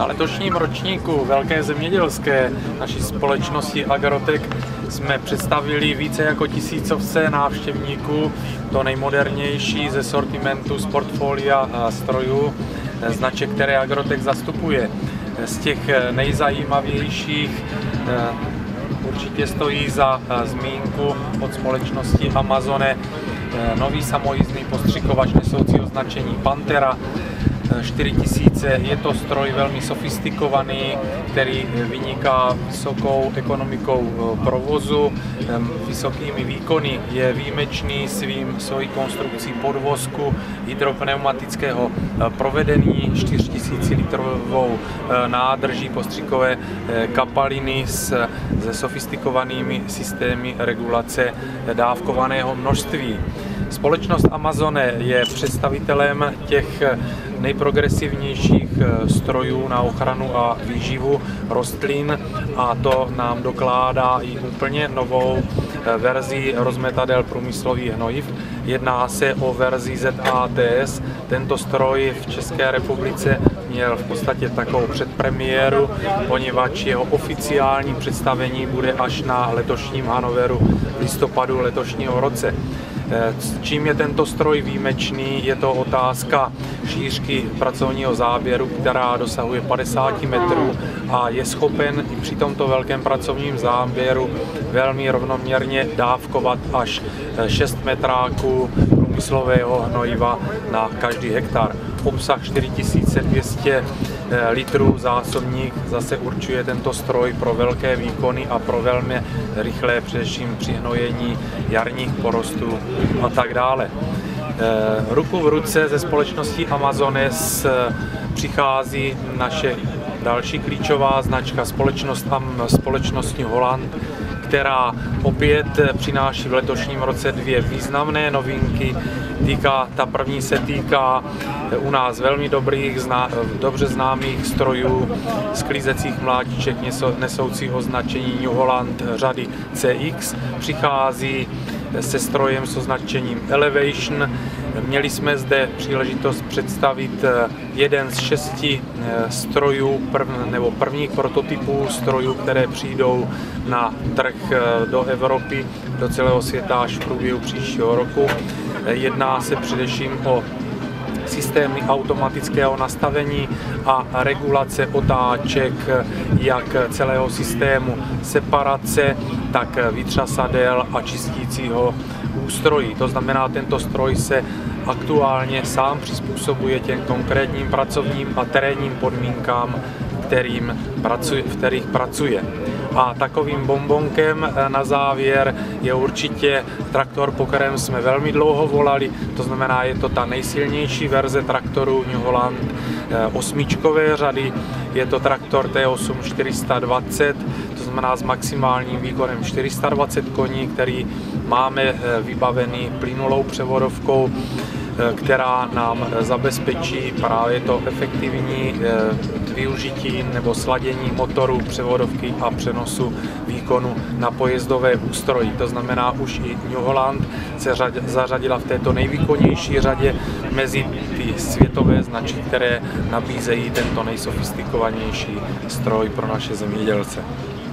Na letošním ročníku Velké zemědělské naší společnosti Agrotech jsme představili více jako tisícovce návštěvníků, to nejmodernější ze sortimentu z portfolia strojů, značek, které Agrotech zastupuje. Z těch nejzajímavějších eh, určitě stojí za eh, zmínku od společnosti Amazone eh, nový samojízdný postřikovač nesoucí označení Pantera 4000. Je to stroj velmi sofistikovaný, který vyniká vysokou ekonomikou eh, provozu, vysokými výkony. Je výjimečný svým svojí konstrukcí podvozku hydropneumatického eh, provedení 4000 litrovou eh, nádrží postřikové kapaliny s, se sofistikovanými systémy regulace dávkovaného množství. Společnost Amazone je představitelem těch nejprogresivnějších eh, strojů na ochranu a výživu rostlin a to nám dokládá i úplně novou eh, verzi rozmetadel průmyslových hnojiv. Jedná se o verzi ZATS. Tento stroj v České republice měl v podstatě takovou předpremiéru, poněvadž jeho oficiální představení bude až na letošním Hanoveru v listopadu letošního roce. Eh, čím je tento stroj výjimečný, je to otázka šířky pracovního záběru, která dosahuje 50 metrů a je schopen i při tomto velkém pracovním záběru velmi rovnoměrně dávkovat až 6 eh, metráků průmyslového hnojiva na každý hektar. Obsah 4200 eh, litrů zásobník zase určuje tento stroj pro velké výkony a pro velmi rychlé především přihnojení jarních porostů a tak dále. Eh, ruku v ruce ze společností Amazones eh, přichází naše další klíčová značka společnost, společnosti Holland, která opět přináší v letošním roce dvě významné novinky. Týká, ta první se týká u nás velmi dobrých, zná, dobře známých strojů sklízecích mlátiček nesoucích označení New Holland řady CX. Přichází se strojem s označením Elevation. Měli jsme zde příležitost představit eh, jeden z šesti eh, strojů prv, nebo prvních prototypů strojů, které přijdou na trh eh, do Evropy, do celého světa až v průběhu příštího roku. Jedná se především o systémy automatického nastavení a regulace otáček jak celého systému separace, tak vytřasadel a čistícího ústrojí. To znamená, tento stroj se aktuálně sám přizpůsobuje těm konkrétním pracovním a terénním podmínkám, kterým pracuje, v kterých pracuje. A takovým bombonkem eh, na závěr je určitě traktor, po kterém jsme velmi dlouho volali, to znamená, je to ta nejsilnější verze traktoru New Holland eh, osmičkové řady, je to traktor T8 420, to znamená s maximálním výkonem 420 koní, který máme eh, vybavený plynulou převodovkou která nám zabezpečí právě to efektivní využití nebo sladění motoru, převodovky a přenosu výkonu na pojezdové ústrojí. To znamená, už i New Holland se zařadila v této nejvýkonnější řadě mezi ty světové značky, které nabízejí tento nejsofistikovanější stroj pro naše zemědělce.